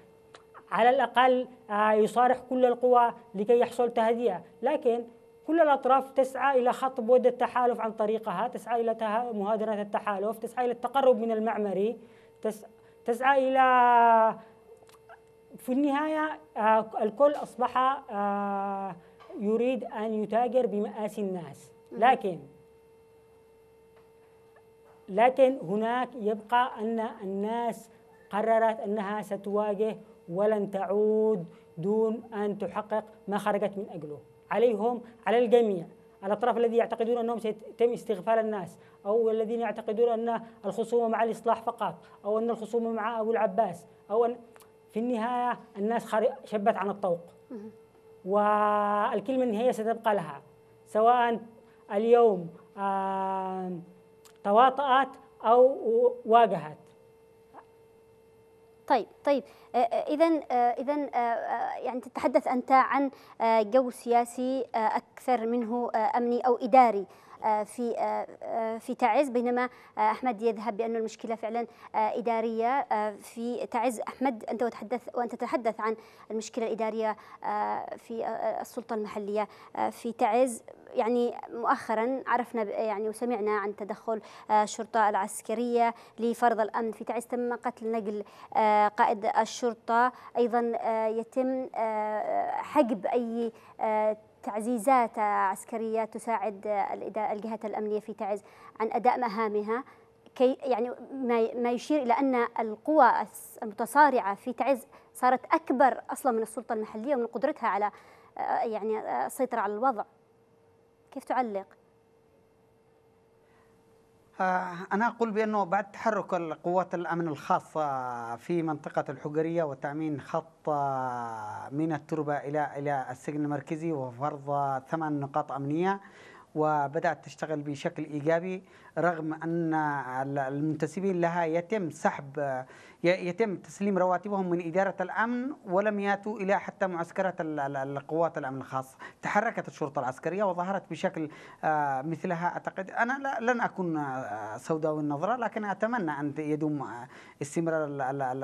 على الأقل آه، يصارح كل القوى لكي يحصل تهدئة لكن كل الأطراف تسعى إلى خط بود التحالف عن طريقها تسعى إلى مهادنة التحالف تسعى إلى التقرب من المعمري تسعى إلى في النهاية آه، الكل أصبح آه، يريد أن يتاجر بمآسي الناس. لكن لكن هناك يبقى أن الناس قررت أنها ستواجه ولن تعود دون أن تحقق ما خرجت من أجله. عليهم على الجميع. الأطراف الذين يعتقدون أنهم سيتم استغفال الناس أو الذين يعتقدون أن الخصومة مع الإصلاح فقط أو أن الخصومة مع أبو العباس أو أن في النهاية الناس شبت عن الطوق. والكلمة النهائية ستبقى لها سواء اليوم تواطأت أو واجهت. طيب طيب. اذا اذا يعني تتحدث أنت عن جو سياسي أكثر منه أمني أو إداري. في في تعز بينما أحمد يذهب بأن المشكلة فعلا إدارية. في تعز أحمد أنت وتحدث وأنت تتحدث عن المشكلة الإدارية في السلطة المحلية. في تعز يعني مؤخرا عرفنا يعني وسمعنا عن تدخل الشرطة العسكرية لفرض الأمن. في تعز تم قتل نقل قائد الشرطة. أيضا يتم حجب أي تعزيزات عسكرية تساعد الجهات الأمنية في تعز عن أداء مهامها كي يعني ما يشير إلى أن القوى المتصارعة في تعز صارت أكبر أصلا من السلطة المحلية ومن قدرتها على يعني السيطرة على الوضع كيف تعلق؟ آه، أنا أقول بأنه بعد تحرك القوات الأمن الخاصة في منطقة الحجرية وتأمين خط آه، من التربة إلى إلى السجن المركزي وفرض ثمان نقاط أمنية وبدأت تشتغل بشكل إيجابي رغم أن المنتسبين لها يتم سحب يتم تسليم رواتبهم من إدارة الأمن ولم يأتوا إلى حتى معسكرات القوات الأمن الخاصة. تحركت الشرطة العسكرية وظهرت بشكل آه، مثلها أعتقد. أنا لن أكون آه، سوداوي النظرة لكن أتمنى أن يدوم آه، استمرار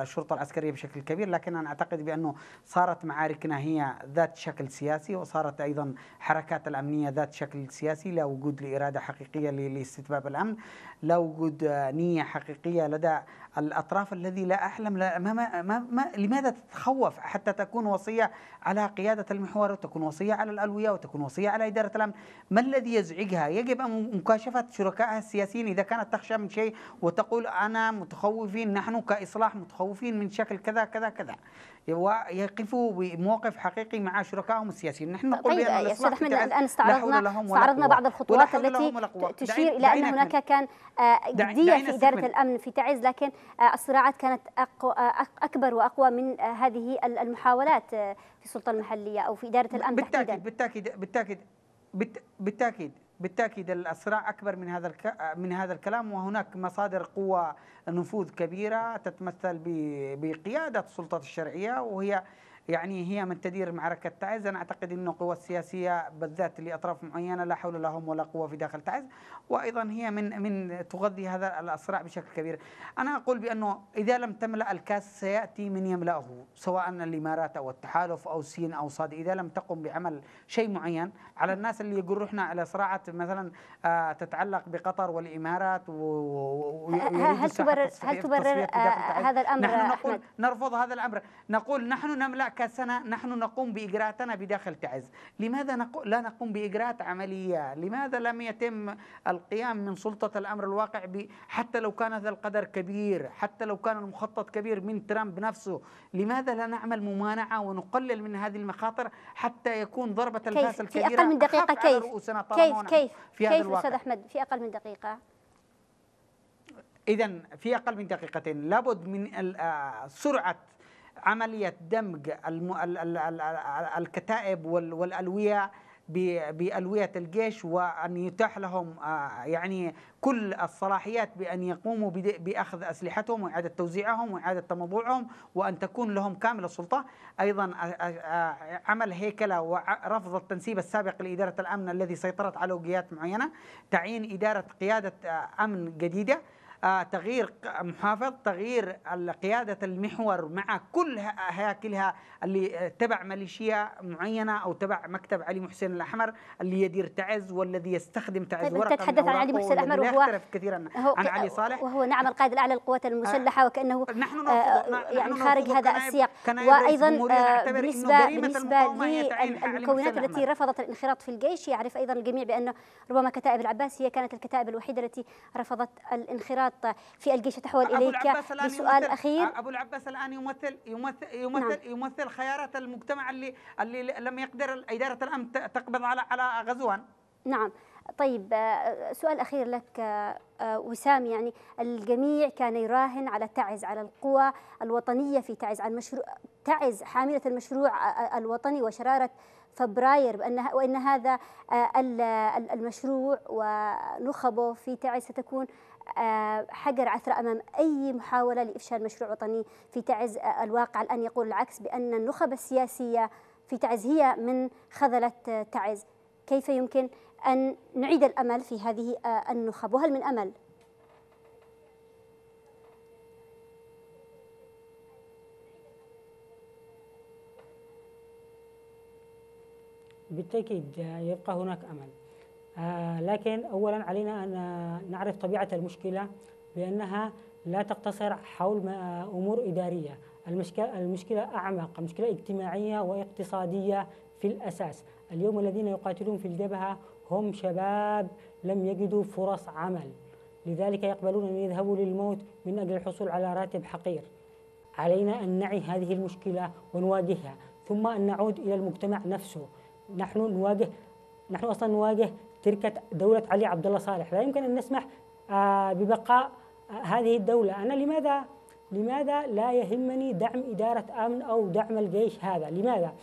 الشرطة العسكرية بشكل كبير. لكن أنا أعتقد بأنه صارت معاركنا هي ذات شكل سياسي وصارت أيضا حركات الأمنية ذات شكل سياسي لا وجود لإرادة حقيقية لاستتباب الأمن لا وجود نية حقيقية لدى الأطراف الذي لا أحلم لا ما ما ما ما لماذا تتخوف حتى تكون وصية على قيادة المحور وتكون وصية على الألوية وتكون وصية على إدارة الأمن؟ ما الذي يزعجها؟ يجب أن مكاشفة شركائها السياسيين إذا كانت تخشى من شيء وتقول أنا متخوفين نحن كإصلاح متخوفين من شكل كذا كذا كذا. ويقفوا بموقف حقيقي مع شركائهم السياسيين. نحن نقول طيب يا أستاذ أحمد الآن استعرضنا استعرضنا بعض الخطوات التي تشير إلى أن هناك كان آه، جدية في اداره الأمن في تعز لكن آه، الصراعات كانت آه، أكبر وأقوى من هذه المحاولات في السلطة المحلية أو في إدارة الأمن بالتأكيد تحديدا. بالتأكيد بالتأكيد بالتأكيد. بالتأكيد الصراع أكبر من هذا من هذا الكلام وهناك مصادر قوه نفوذ كبيرة تتمثل بقيادة السلطات الشرعية وهي يعني هي من تدير معركة تعز. أنا أعتقد أن القوى السياسية بالذات لأطراف معينة لا حول لهم ولا قوة في داخل تعز. وأيضا هي من من تغذي هذا الصراع بشكل كبير. أنا أقول بأنه إذا لم تملأ الكاس سيأتي من يملأه سواء الإمارات أو التحالف أو سين أو صاد إذا لم تقم بعمل شيء معين على الناس اللي يقولوا على صراعات مثلا آه، تتعلق بقطر والإمارات هل تبرر هل تبرر هذا الأمر نحن نقول نرفض هذا الأمر. نقول نحن نملأ كسنة نحن نقوم بإجراءاتنا بداخل تعز. لماذا لا نقوم بإجراءات عملية؟ لماذا لم يتم القيام من سلطة الأمر الواقع حتى لو كان هذا القدر كبير حتى لو كان المخطط كبير من ترامب نفسه؟ لماذا لا نعمل ممانعة ونقلل من هذه المخاطر حتى يكون ضربة الفاس الكبيرة في أقل من دقيقة كيف؟ كيف؟ كيف؟ في كيف أستاذ أحمد؟ في أقل من دقيقة. إذا في أقل من دقيقتين. لابد من آه، سرعة عملية دمج الكتائب والألوية بألوية الجيش وأن يتاح لهم آه، يعني كل الصلاحيات بأن يقوموا بأخذ أسلحتهم وإعادة توزيعهم وإعادة تمضعهم وأن تكون لهم كامل السلطة. أيضا آه، آه، عمل هيكلة ورفض التنسيب السابق لإدارة الأمن الذي سيطرت على وجهات معينة تعيين إدارة قيادة أمن جديدة. تغيير محافظ تغيير قيادة المحور مع كل هياكلها اللي تبع ميليشيا معينة أو تبع مكتب علي محسن الأحمر اللي يدير تعز والذي يستخدم تعز طيب تتحدث عن علي محسن الأحمر وهو يختلف كثيرا عن علي صالح. وهو نعم القائد الأعلى للقوات المسلحة آه، وكأنه نحن آه يعني خارج هذا السياق. وأيضا آه بالنسبة بالنسبة للمكونات التي رفضت الانخراط في الجيش يعرف أيضا الجميع بأن ربما كتائب العباس هي كانت الكتائب الوحيدة التي رفضت الانخراط. الانخراط في الجيش تحول إليك. بسؤال أخير. أبو العباس الآن يمثل يمثل يمثل, نعم. يمثل خيارات المجتمع اللي اللي لم يقدر إدارة الأمن تقبض على على غزوان. نعم. طيب آه، سؤال أخير لك آه، آه، وسام. يعني الجميع كان يراهن على تعز على القوى الوطنية في تعز على المشروع تعز حاملة المشروع الوطني وشرارة فبراير بأن وإن هذا المشروع ونخبه في تعز ستكون حجر عثرة أمام أي محاولة لإفشال مشروع وطني في تعز آه، الواقع. الآن يقول العكس بأن النخب السياسية في تعز هي من خذلت آه، تعز. كيف يمكن أن نعيد الأمل في هذه النخب؟ وهل من أمل؟ بالتأكيد يبقى هناك أمل. آه، لكن أولا علينا أن نعرف طبيعة المشكلة بأنها لا تقتصر حول أمور إدارية. المشكلة, المشكلة أعمق المشكلة اجتماعية واقتصادية في الأساس. اليوم الذين يقاتلون في الجبهة هم شباب لم يجدوا فرص عمل. لذلك يقبلون أن يذهبوا للموت من أجل الحصول على راتب حقير. علينا أن نعي هذه المشكلة ونواجهها ثم أن نعود إلى المجتمع نفسه. نحن نواجه نحن أصلا نواجه تركة دولة علي عبد الله صالح. لا يمكن أن نسمح آه، ببقاء آه، هذه الدولة. أنا لماذا؟ لماذا لا يهمني دعم إدارة أمن أو دعم الجيش هذا؟ لماذا؟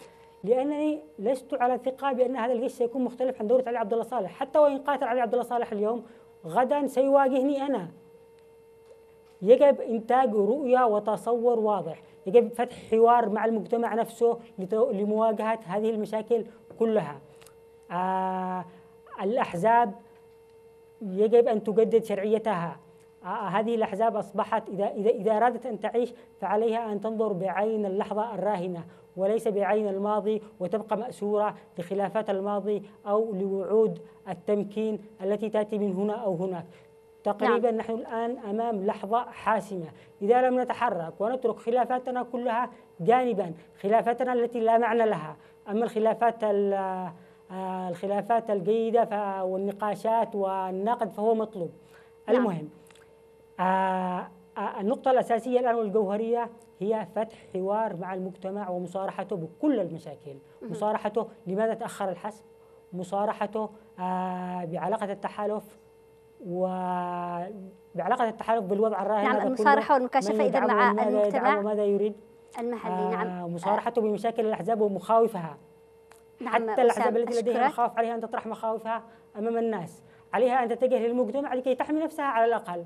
لأنني لست على ثقة بأن هذا الجيش سيكون مختلف عن دولة علي عبد الله صالح. حتى وإن قاتل علي عبد الله صالح اليوم غدا سيواجهني أنا. يجب إنتاج رؤية وتصور واضح. يجب فتح حوار مع المجتمع نفسه لمواجهة هذه المشاكل كلها. آه الأحزاب يجب أن تجدد شرعيتها. آه، هذه الأحزاب أصبحت إذا, إذا, إذا أرادت أن تعيش فعليها أن تنظر بعين اللحظة الراهنة وليس بعين الماضي وتبقى مأسورة لخلافات الماضي أو لوعود التمكين التي تأتي من هنا أو هناك. تقريبا نعم. نحن الآن أمام لحظة حاسمة. إذا لم نتحرك ونترك خلافاتنا كلها جانبا خلافاتنا التي لا معنى لها. أما الخلافات آه، الخلافات الجيدة والنقاشات والنقد فهو مطلوب. نعم. المهم آه، آه، النقطة الأساسية الآن والجوهرية هي فتح حوار مع المجتمع ومصارحته بكل المشاكل. مصارحته لماذا تأخر الحسم مصارحته بعلاقة التحالف وبعلاقة التحالف بالوضع الراهن نعم المصارحة والمكاشفة إذا مع المجتمع وماذا يريد. المحلي. نعم. مصارحته بمشاكل الأحزاب ومخاوفها. نعم حتى الأحزاب التي لديها مخاوف عليها أن تطرح مخاوفها أمام الناس عليها أن تتجه للمجتمع لكي تحمي نفسها على الأقل.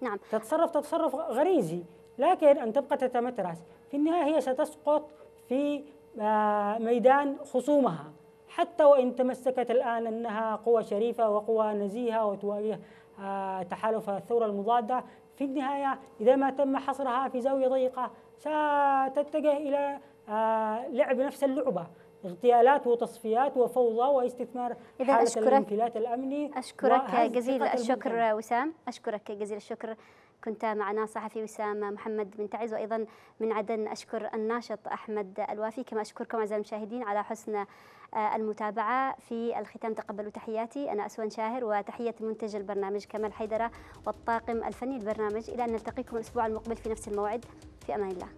نعم. تتصرف تصرف غريزي لكن أن تبقى تتمترس. في النهاية هي ستسقط في آه، ميدان خصومها. حتى وإن تمسكت الآن أنها قوة شريفة وقوة نزيهة وتواجه آه، تحالف الثورة المضادة في النهاية إذا ما تم حصرها في زاوية ضيقة ستتجه إلى آه، لعب نفس اللعبة. اغتيالات وتصفيات وفوضى واستثمار إذا حالة أشكرك الانفلات الأمني أشكرك جزيل الشكر وسام. أشكرك جزيل الشكر. كنت معنا صحفي وسام محمد بن تعز وأيضا من عدن أشكر الناشط أحمد الوافي. كما أشكركم أعزائي المشاهدين على حسن آه، المتابعة في الختام. تقبلوا تحياتي. أنا أسوان شاهر وتحية منتج البرنامج كمال حيدرة والطاقم الفني للبرنامج إلى أن نلتقيكم الأسبوع المقبل في نفس الموعد. في أمان الله.